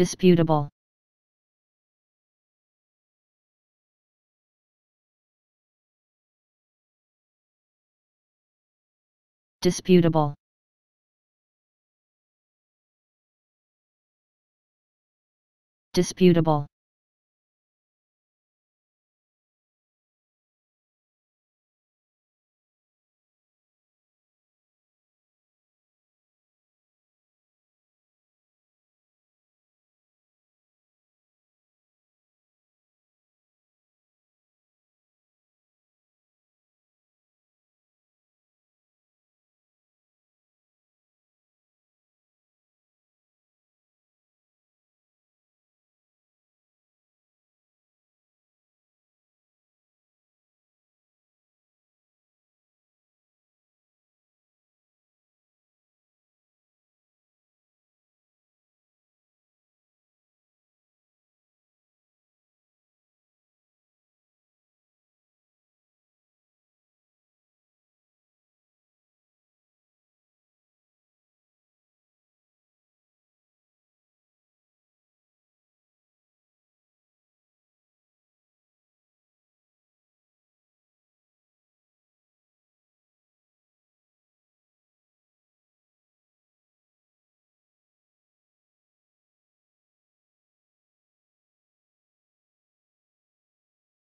disputable. Disputable. Disputable.